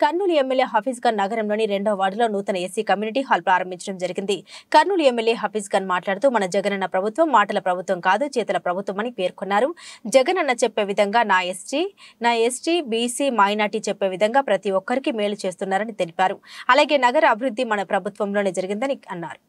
Kurnool MLA Hafeez Khan నగరంలోని రెండో వార్డులో నూతన ఎస్సీ కమ్యూనిటీ హాల్ ప్రారంభించడం జరిగింది. కర్నూలు ఎమ్మెల్యే హఫీజ్ ఖాన్ మాట్లాడుతూ మన జగనన్న ప్రభుత్వం మాటల ప్రభుత్వం కాదు చేతల ప్రభుత్వం అని పేర్కొన్నారు. జగనన్న చెప్పే విధంగా నా ఎస్టీ నా ఎస్టీ బీసీ మైనార్టీ చెప్పే విధంగా ప్రతి ఒక్కరికి మేలు చేస్తున్నారని తెలిపారు. అలాగే నగర అభివృద్ధి మన ప్రభుత్వంలోనే జరిగిందని అన్నారు.